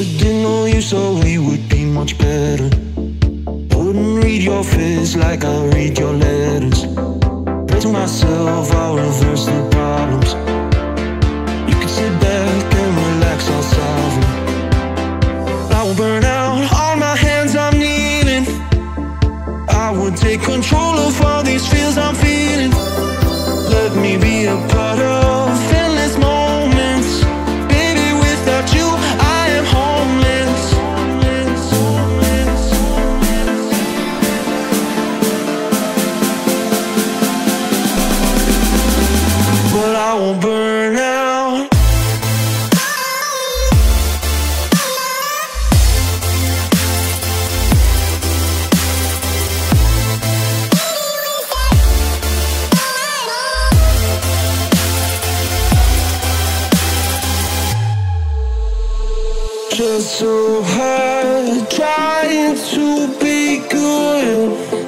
you so we would be much better. Wouldn't read your face like I read your letters. Pray to myself, I'll reverse the problems. You can sit back and relax, I'll solve them. I will burn out all my hands, I'm kneeling. I would take control of all these feels I'm Just so hard trying to be good.